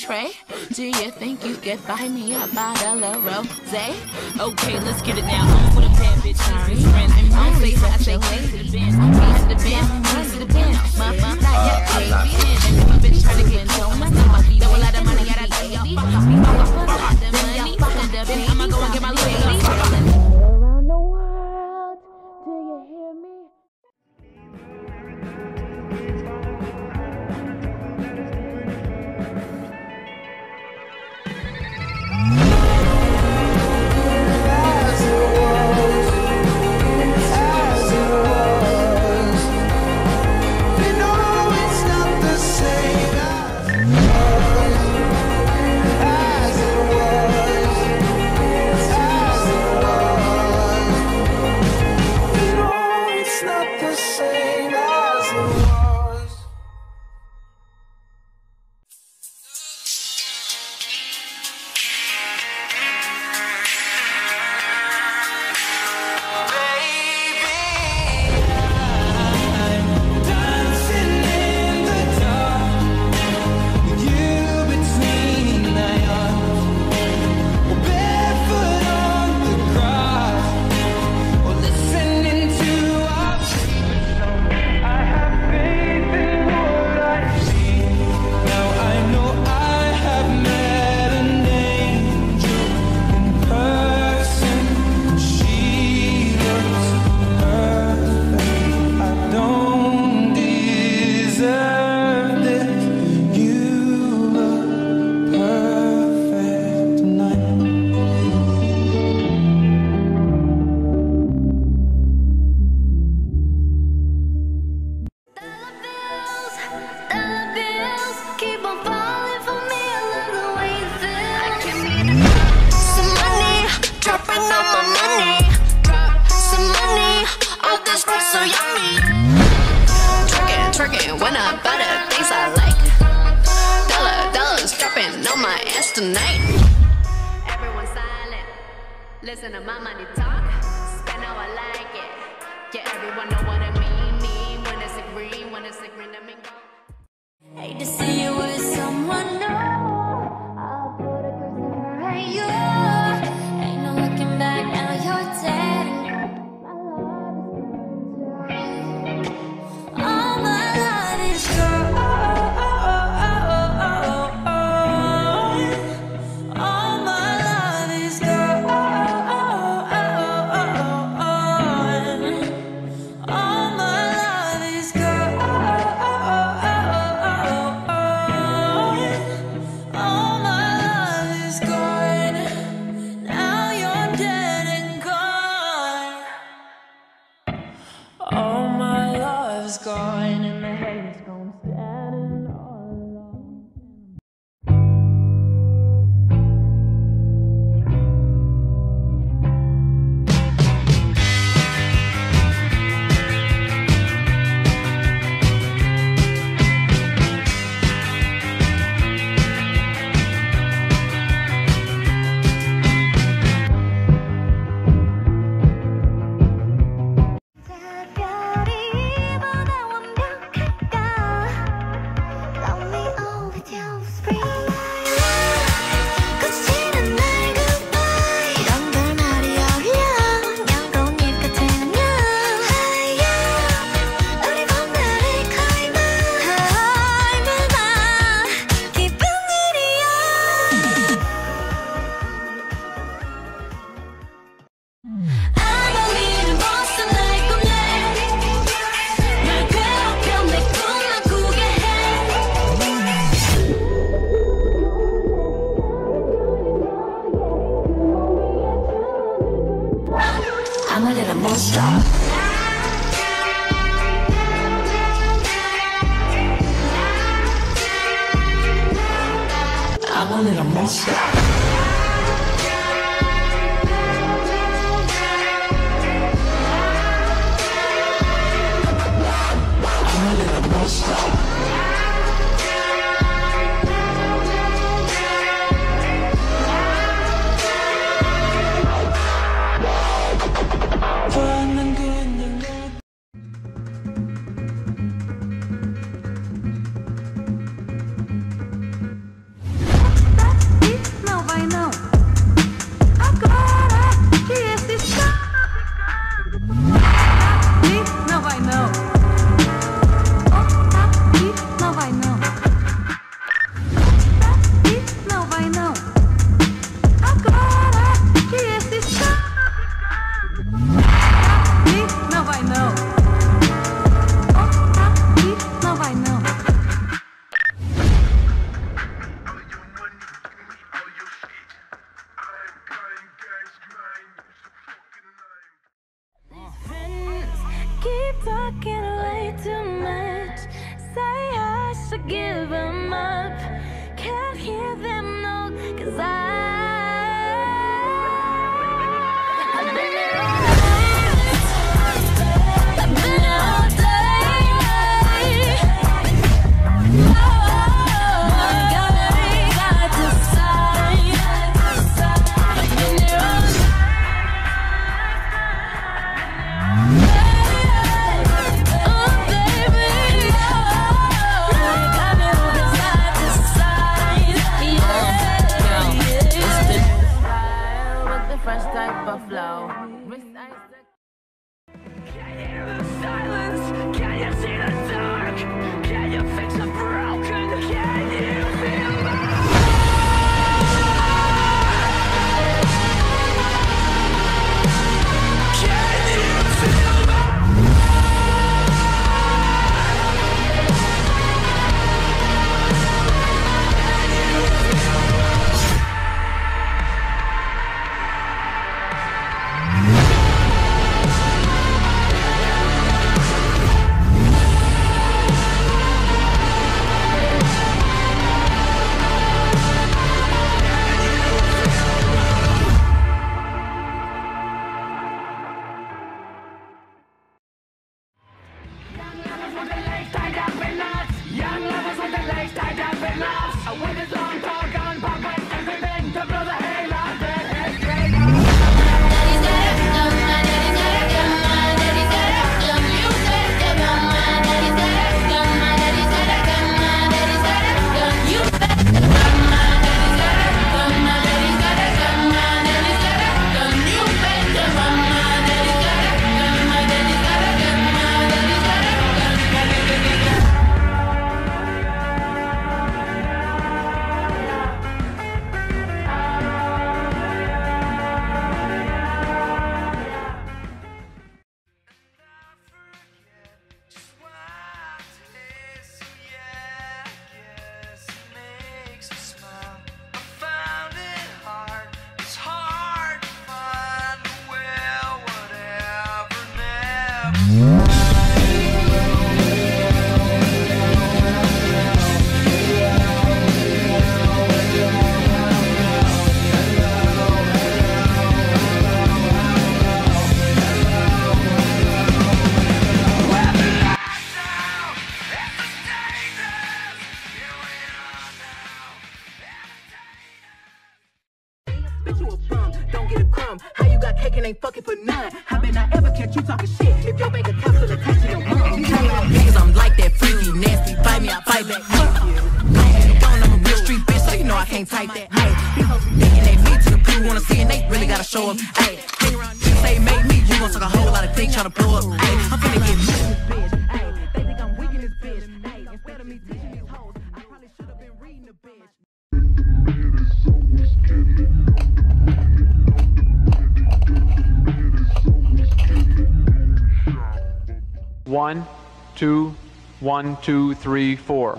tray? Do you think you could buy me a bottle of rosé? Okay, let's get it now. I'm with a bad bitch. I say, the I'm the. tricking when I buy the things I like. Dollar, dollars dropping on my ass tonight. Everyone silent, listen to my money talk. Spend how I like it. Yeah, everyone know what I mean. mean when it's a green, when it's a green, I mean go. Hate gone in the a little monster. I'm a little monster. can't type that. Hey, thinking they me to the crew wanna see and they really gotta show up. Hey, hang around say me, you gon' suck a whole lot of dick blow up. Hey, I'm finna get me. One, two, one, two, three, four.